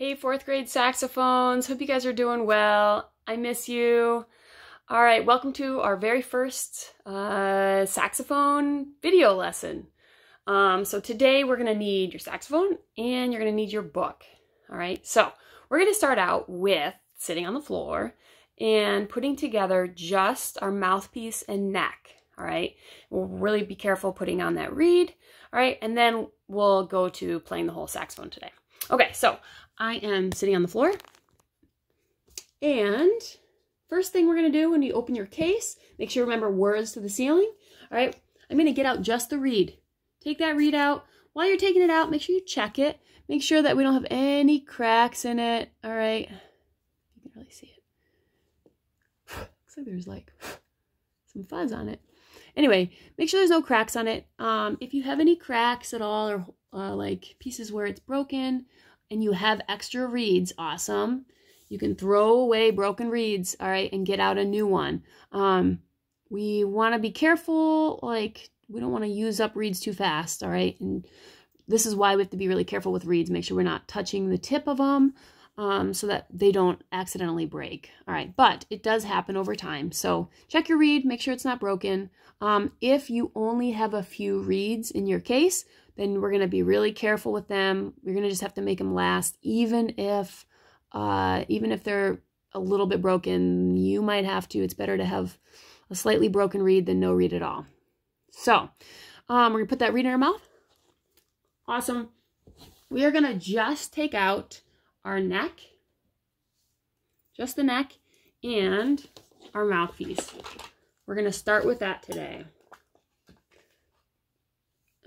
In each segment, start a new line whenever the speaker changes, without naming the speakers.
Hey, fourth grade saxophones. Hope you guys are doing well. I miss you. All right, welcome to our very first uh, saxophone video lesson. Um, so today we're gonna need your saxophone and you're gonna need your book. All right, so we're gonna start out with sitting on the floor and putting together just our mouthpiece and neck. All right, we'll really be careful putting on that reed. All right, and then we'll go to playing the whole saxophone today. Okay, so I am sitting on the floor. And first thing we're going to do when you open your case, make sure you remember words to the ceiling. All right, I'm going to get out just the reed. Take that reed out. While you're taking it out, make sure you check it. Make sure that we don't have any cracks in it. All right. You can really see it. Looks like there's like some fuzz on it. Anyway, make sure there's no cracks on it. Um, if you have any cracks at all or uh, like pieces where it's broken and you have extra reeds, awesome. You can throw away broken reeds, all right, and get out a new one. Um, we want to be careful, like we don't want to use up reeds too fast, all right? And this is why we have to be really careful with reeds. Make sure we're not touching the tip of them um, so that they don't accidentally break. All right, but it does happen over time. So check your reed, make sure it's not broken. Um, if you only have a few reeds in your case, then we're going to be really careful with them. We're going to just have to make them last, even if, uh, even if they're a little bit broken, you might have to. It's better to have a slightly broken reed than no reed at all. So, um, we're going to put that reed in our mouth. Awesome. We are going to just take out our neck, just the neck, and our mouthpiece. We're going to start with that today.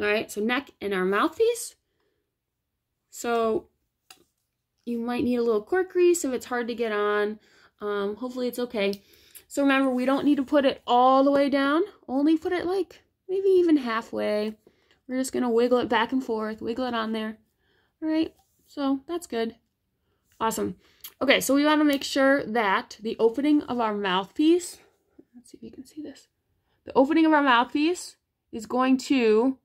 All right, so neck and our mouthpiece. So you might need a little cork grease if it's hard to get on. Um, hopefully it's okay. So remember, we don't need to put it all the way down. Only put it like maybe even halfway. We're just going to wiggle it back and forth, wiggle it on there. All right, so that's good. Awesome. Okay, so we want to make sure that the opening of our mouthpiece, let's see if you can see this. The opening of our mouthpiece is going to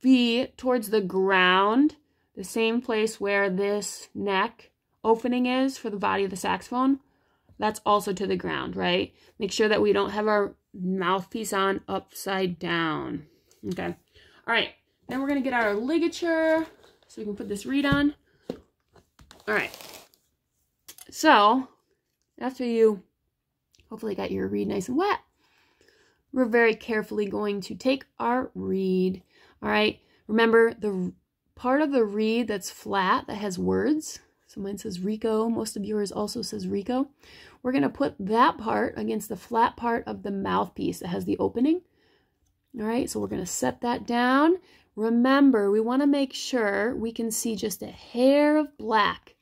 be towards the ground, the same place where this neck opening is for the body of the saxophone. That's also to the ground, right? Make sure that we don't have our mouthpiece on upside down. Okay. All right. Then we're going to get our ligature so we can put this reed on. All right. So, after you hopefully got your reed nice and wet, we're very carefully going to take our reed all right. Remember the part of the reed that's flat that has words. So mine says Rico. Most of yours also says Rico. We're going to put that part against the flat part of the mouthpiece that has the opening. All right. So we're going to set that down. Remember, we want to make sure we can see just a hair of black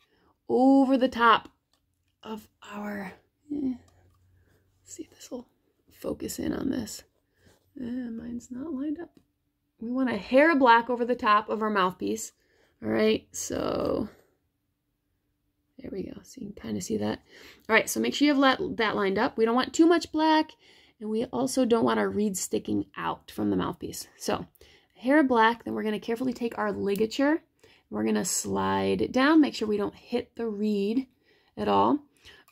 over the top of our, eh, see if this will focus in on this. Eh, mine's not lined up we want a hair of black over the top of our mouthpiece. All right, so there we go. So you can kind of see that. All right, so make sure you have that lined up. We don't want too much black, and we also don't want our reed sticking out from the mouthpiece. So hair of black, then we're going to carefully take our ligature. We're going to slide it down, make sure we don't hit the reed at all.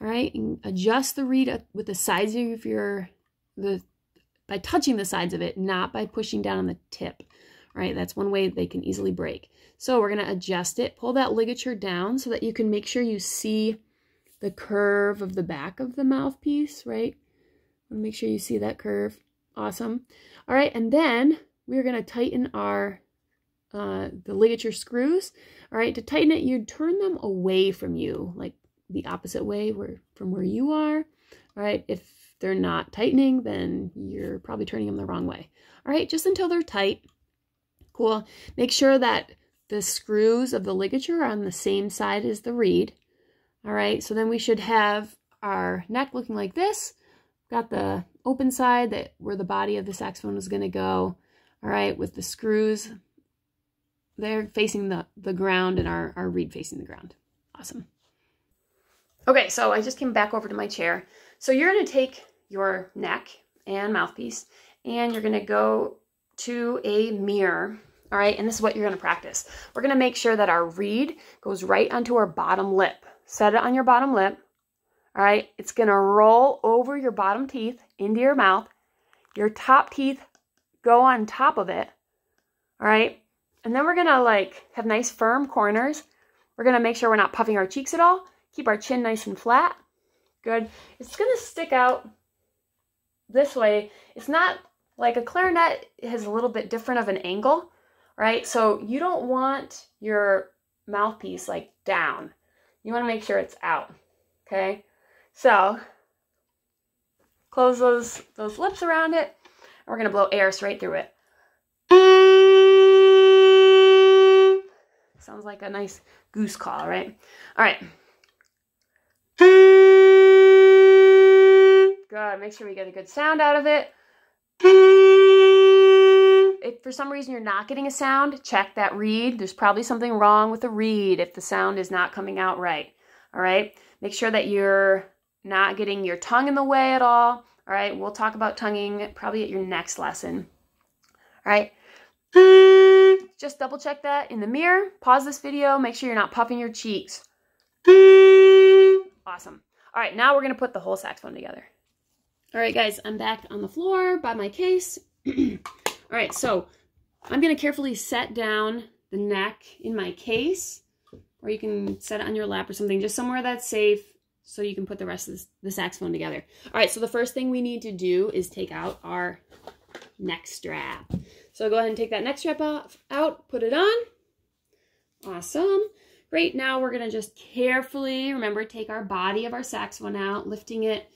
All right, and adjust the reed with the size of your, the by touching the sides of it, not by pushing down on the tip, right? That's one way they can easily break. So we're going to adjust it, pull that ligature down so that you can make sure you see the curve of the back of the mouthpiece, right? Make sure you see that curve. Awesome. All right, and then we're going to tighten our uh, the ligature screws. All right, to tighten it, you turn them away from you, like the opposite way where from where you are. All right, if they're not tightening, then you're probably turning them the wrong way. All right, just until they're tight. Cool. Make sure that the screws of the ligature are on the same side as the reed. All right, so then we should have our neck looking like this. Got the open side that where the body of the saxophone is going to go. All right, with the screws, they're facing the, the ground and our, our reed facing the ground. Awesome. Okay, so I just came back over to my chair. So you're going to take your neck and mouthpiece and you're going to go to a mirror. all right? And this is what you're gonna practice. We're gonna make sure that our reed goes right onto our bottom lip. Set it on your bottom lip, all right? It's gonna roll over your bottom teeth into your mouth. Your top teeth go on top of it, all right? And then we're gonna like have nice firm corners. We're gonna make sure we're not puffing our cheeks at all. Keep our chin nice and flat. Good. It's gonna stick out this way. It's not like a clarinet has a little bit different of an angle, right? So you don't want your mouthpiece like down. You want to make sure it's out, okay? So close those, those lips around it. And we're going to blow air straight through it. Sounds like a nice goose call, right? All right. Make sure we get a good sound out of it. If for some reason you're not getting a sound, check that reed. There's probably something wrong with the reed if the sound is not coming out right. All right. Make sure that you're not getting your tongue in the way at all. All right. We'll talk about tonguing probably at your next lesson. All right. Just double check that in the mirror. Pause this video. Make sure you're not puffing your cheeks. Awesome. All right. Now we're going to put the whole saxophone together. All right, guys, I'm back on the floor by my case. All right, so I'm to carefully set down the neck in my case, or you can set it on your lap or something, just somewhere that's safe so you can put the rest of the saxophone together. All right, so the first thing we need to do is take out our neck strap. So go ahead and take that neck strap off, out, put it on. Awesome. Great, now we're to just carefully, remember, take our body of our saxophone out, lifting it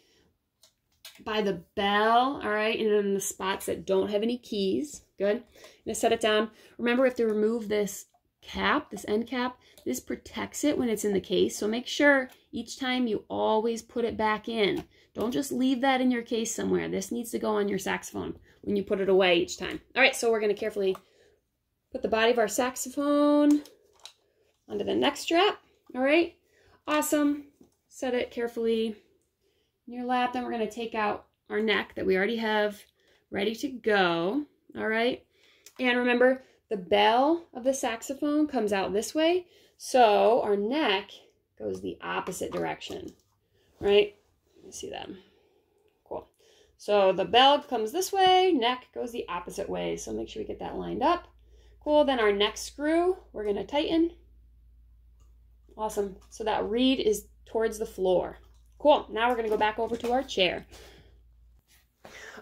by the bell, all right, and in the spots that don't have any keys. Good. I'm going to set it down. Remember, have to remove this cap, this end cap. This protects it when it's in the case, so make sure each time you always put it back in. Don't just leave that in your case somewhere. This needs to go on your saxophone when you put it away each time. All right, so we're going to carefully put the body of our saxophone onto the neck strap. All right, awesome. Set it carefully in your lap. Then we're going to take out our neck that we already have ready to go. All right. And remember, the bell of the saxophone comes out this way. So our neck goes the opposite direction, right? See that. Cool. So the bell comes this way, neck goes the opposite way. So make sure we get that lined up. Cool. Then our neck screw, we're going to tighten. Awesome. So that reed is towards the floor. Cool. Now we're going to go back over to our chair.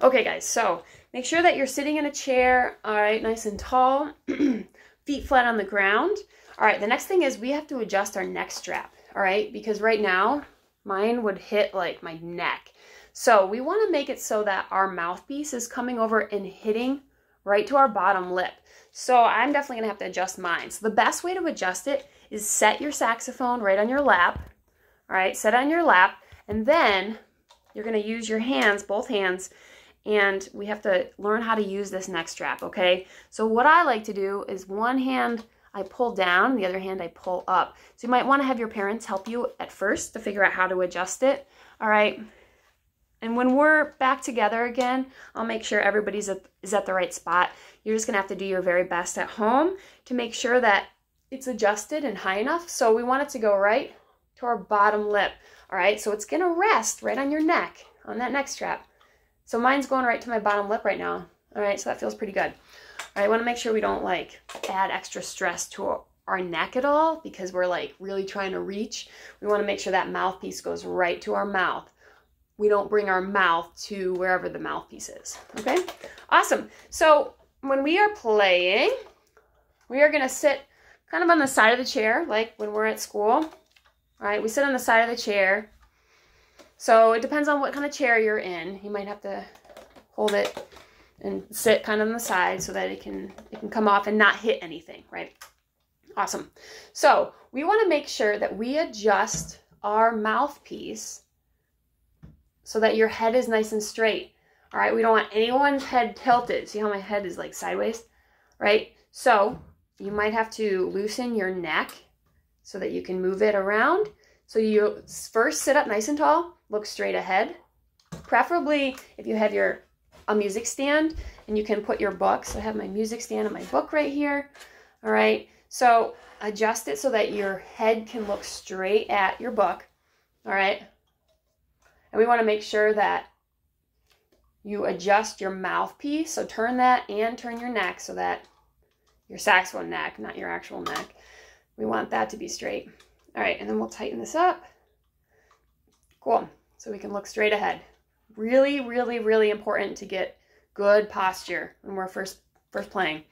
Okay, guys, so make sure that you're sitting in a chair, all right, nice and tall, feet flat on the ground. All right, the next thing is we have to adjust our neck strap, all right, because right now mine would hit like my neck. So we want to make it so that our mouthpiece is coming over and hitting right to our bottom lip. So I'm definitely going to have to adjust mine. So the best way to adjust it is set your saxophone right on your lap, all right, set on your lap, and then you're going to use your hands, both hands, and we have to learn how to use this neck strap, okay? So what I like to do is one hand I pull down, the other hand I pull up. So you might want to have your parents help you at first to figure out how to adjust it, all right? And when we're back together again, I'll make sure everybody's at, is at the right spot. You're just going to have to do your very best at home to make sure that it's adjusted and high enough. So we want it to go right to our bottom lip. All right, so it's gonna rest right on your neck, on that neck strap. So mine's going right to my bottom lip right now. All right, so that feels pretty good. All right, I wanna make sure we don't like add extra stress to our neck at all because we're like really trying to reach. We wanna make sure that mouthpiece goes right to our mouth. We don't bring our mouth to wherever the mouthpiece is, okay? Awesome. So when we are playing, we are gonna sit kind of on the side of the chair, like when we're at school. Right, we sit on the side of the chair. So it depends on what kind of chair you're in. You might have to hold it and sit kind of on the side so that it can it can come off and not hit anything, right? Awesome. So we want to make sure that we adjust our mouthpiece so that your head is nice and straight. All right, we don't want anyone's head tilted. See how my head is like sideways, right? So you might have to loosen your neck so that you can move it around. So you first sit up nice and tall, look straight ahead. Preferably if you have your a music stand and you can put your book. So I have my music stand and my book right here. All right. So adjust it so that your head can look straight at your book. All right. And we want to make sure that you adjust your mouthpiece. So turn that and turn your neck so that your saxophone neck, not your actual neck. We want that to be straight. All right, and then we'll tighten this up. Cool, so we can look straight ahead. Really, really, really important to get good posture when we're first, first playing.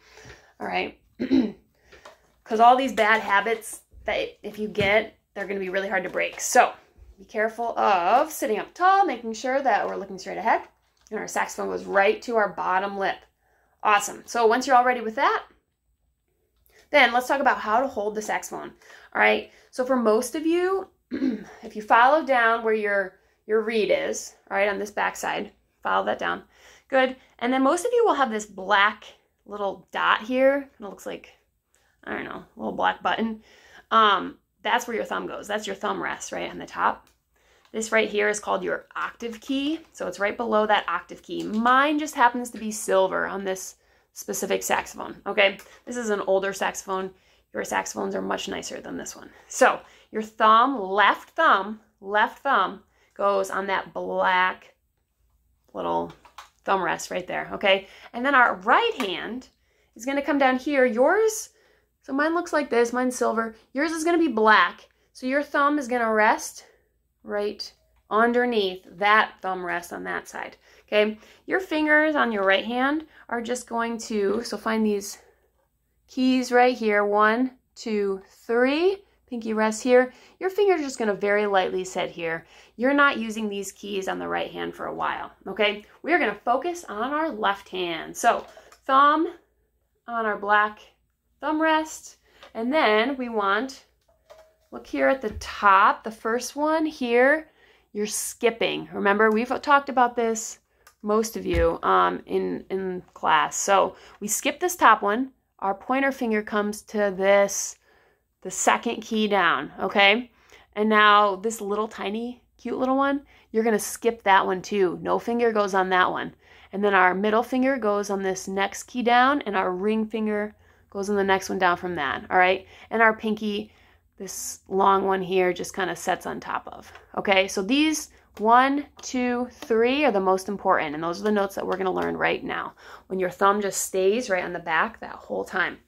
All right, because all these bad habits that if you get, they're gonna be really hard to break. So be careful of sitting up tall, making sure that we're looking straight ahead. And our saxophone goes right to our bottom lip. Awesome. So once you're all ready with that, then let's talk about how to hold the saxophone. All right. So for most of you, if you follow down where your your reed is, all right, on this back side, follow that down. Good. And then most of you will have this black little dot here. It looks like, I don't know, a little black button. Um, that's where your thumb goes. That's your thumb rest right on the top. This right here is called your octave key. So it's right below that octave key. Mine just happens to be silver on this specific saxophone. Okay, this is an older saxophone. Your saxophones are much nicer than this one. So your thumb, left thumb, left thumb goes on that black little thumb rest right there. Okay, and then our right hand is going to come down here. Yours, so mine looks like this. Mine's silver. Yours is going to be black. So your thumb is going to rest right underneath that thumb rest on that side. Okay, your fingers on your right hand are just going to, so find these keys right here. One, two, three. Pinky rest here. Your fingers just going to very lightly sit here. You're not using these keys on the right hand for a while. Okay, we are going to focus on our left hand. So thumb on our black thumb rest. And then we want Look here at the top, the first one here, you're skipping. Remember, we've talked about this, most of you, um, in, in class. So we skip this top one. Our pointer finger comes to this, the second key down, okay? And now this little tiny, cute little one, you're going to skip that one too. No finger goes on that one. And then our middle finger goes on this next key down, and our ring finger goes on the next one down from that, all right? And our pinky this long one here just kind of sets on top of. Okay, so these one, two, three are the most important, and those are the notes that we're going to learn right now. When your thumb just stays right on the back that whole time.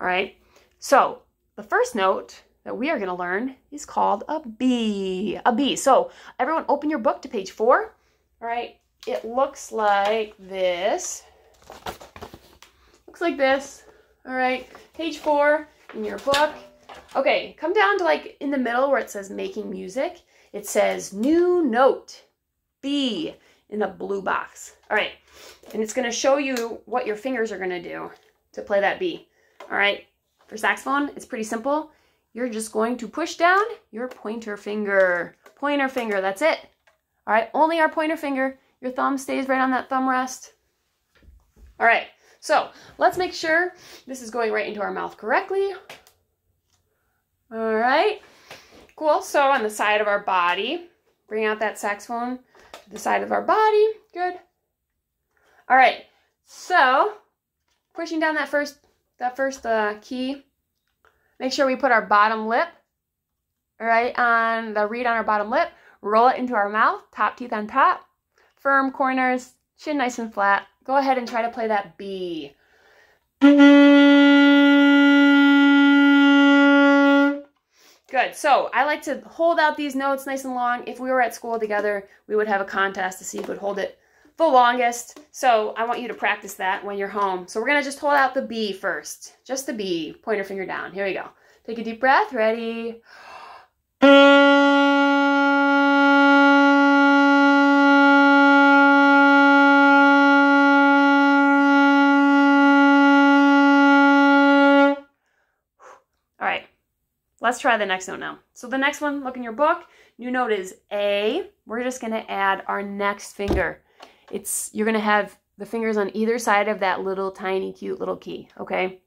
All right, so the first note that we are going to learn is called a B. A B. So everyone open your book to page four. All right, it looks like this. Looks like this. All right, page four in your book. Okay, come down to like in the middle where it says making music. It says new note, B, in the blue box. All right, and it's gonna show you what your fingers are gonna do to play that B. All right, for saxophone, it's pretty simple. You're just going to push down your pointer finger. Pointer finger, that's it. All right, only our pointer finger. Your thumb stays right on that thumb rest. All right, so let's make sure this is going right into our mouth correctly. All right, cool. So on the side of our body, bring out that saxophone to the side of our body. Good. All right, so pushing down that first that first uh, key. Make sure we put our bottom lip, all right, on the reed on our bottom lip. Roll it into our mouth, top teeth on top, firm corners, chin nice and flat. Go ahead and try to play that B. Good. So I like to hold out these notes nice and long. If we were at school together, we would have a contest to see who would hold it the longest. So I want you to practice that when you're home. So we're going to just hold out the B first. Just the B. Pointer finger down. Here we go. Take a deep breath. Ready? Let's try the next note now. So the next one, look in your book. New note is A. We're just going to add our next finger. It's You're going to have the fingers on either side of that little tiny cute little key, okay?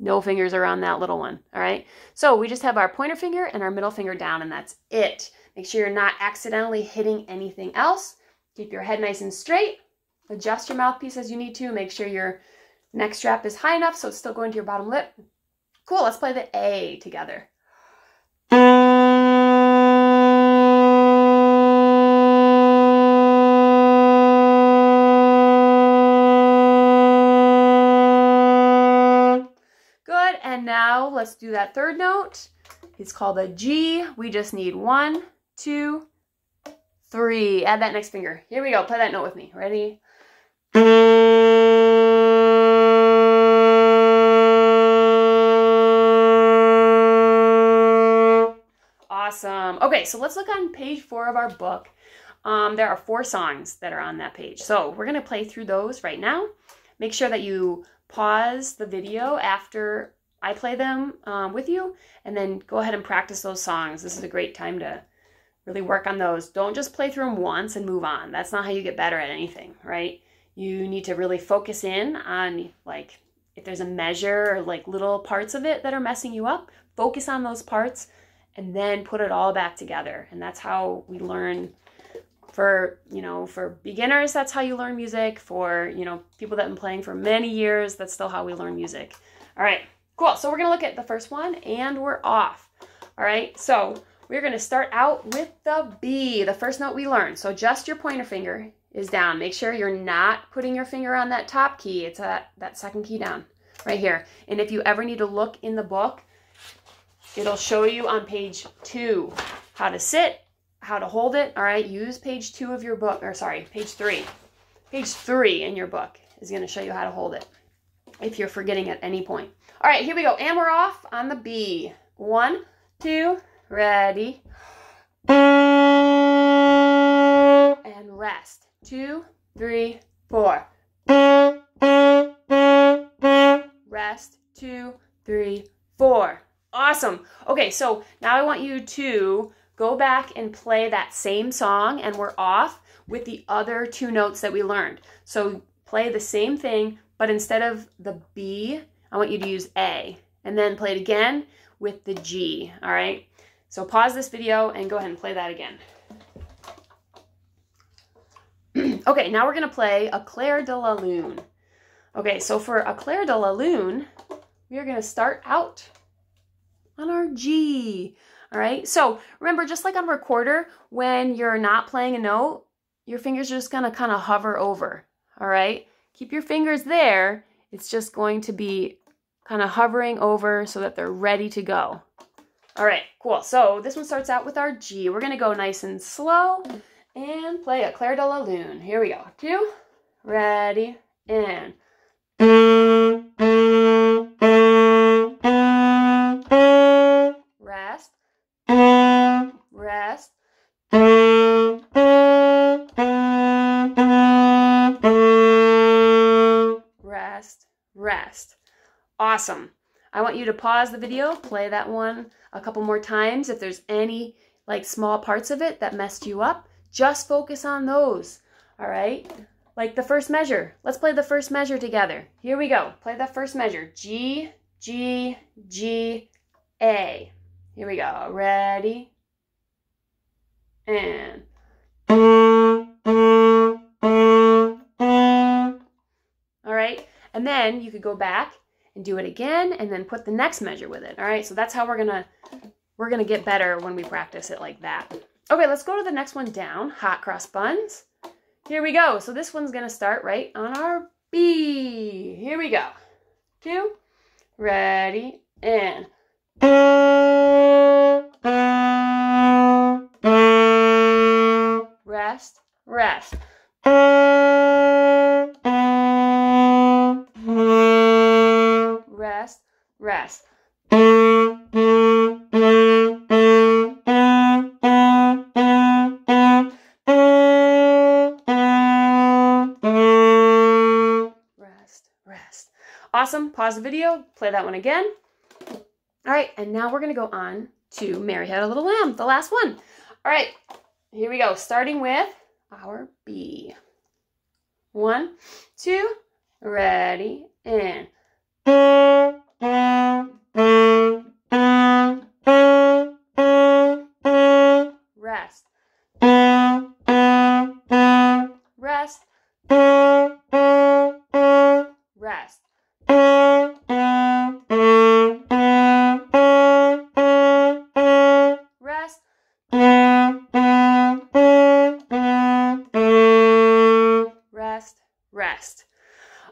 No fingers around that little one, all right? So we just have our pointer finger and our middle finger down, and that's it. Make sure you're not accidentally hitting anything else. Keep your head nice and straight. Adjust your mouthpiece as you need to. Make sure your neck strap is high enough so it's still going to your bottom lip. Cool, let's play the A together. And now let's do that third note. It's called a G. We just need one, two, three. Add that next finger. Here we go. Play that note with me. Ready? Awesome. Okay, so let's look on page four of our book. Um, there are four songs that are on that page. So we're going to play through those right now. Make sure that you pause the video after I play them um, with you, and then go ahead and practice those songs. This is a great time to really work on those. Don't just play through them once and move on. That's not how you get better at anything, right? You need to really focus in on like if there's a measure or like little parts of it that are messing you up, focus on those parts and then put it all back together. And that's how we learn for, you know, for beginners, that's how you learn music. For, you know, people that have been playing for many years, that's still how we learn music. All right, cool. So we're going to look at the first one and we're off. All right, so we're going to start out with the B, the first note we learned. So just your pointer finger is down. Make sure you're not putting your finger on that top key. It's that, that second key down right here. And if you ever need to look in the book, it'll show you on page two how to sit, how to hold it. All right, use page two of your book, or sorry, page three. Page three in your book is going to show you how to hold it if you're forgetting at any point. All right, here we go. And we're off on the B. One, two, Ready. And rest. Two, three, four. Rest. Two, three, four. Awesome. Okay, so now I want you to go back and play that same song and we're off with the other two notes that we learned. So play the same thing, but instead of the B, I want you to use A. And then play it again with the G, all right? So pause this video and go ahead and play that again. okay, now we're going to play Au Clair de la Lune. Okay, so for Au Clair de la Lune, we are going to start out on our G. All right, so remember, just like on recorder, when you're not playing a note, your fingers are just going to kind of hover over. All right, keep your fingers there. It's just going to be kind of hovering over so that they're ready to go. All right, cool. So this one starts out with our G. We're going to go nice and slow and play Au Clair de la Lune. Here we go. Two, ready, and... Rest. Rest. Rest. Rest. Awesome. I want you to pause the video, play that one a couple more times. If there's any like small parts of it that messed you up, just focus on those. All right? Like the first measure. Let's play the first measure together. Here we go. Play the first measure. G, G, G, A. Here we go. Ready? And. All right? And then you could go back and do it again and then put the next measure with it. All right, so that's how we're gonna we're gonna get better when we practice it like that. Okay, let's go to the next one down, hot cross buns. Here we go. So this one's gonna start right on our B. Here we go. Two, ready, and rest, rest. Rest. Rest, rest. Rest. Awesome. Pause the video, play that one again. All right, and now we're going to go on to Mary Had a Little Lamb, the last one. All right, here we go, starting with our B. One, two, ready, and. Rest. rest. Rest. Rest, rest. Rest.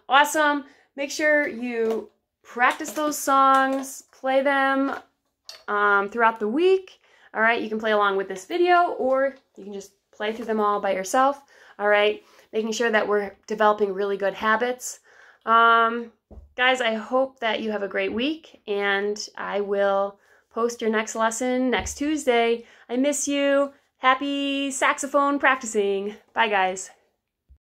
Awesome. Make sure you practice those songs, play them um, throughout the week. All right, you can play along with this video or you can just play through them all by yourself. All right, making sure that we're developing really good habits. Um, guys, I hope that you have a great week and I will post your next lesson next Tuesday. I miss you. Happy saxophone practicing. Bye, guys.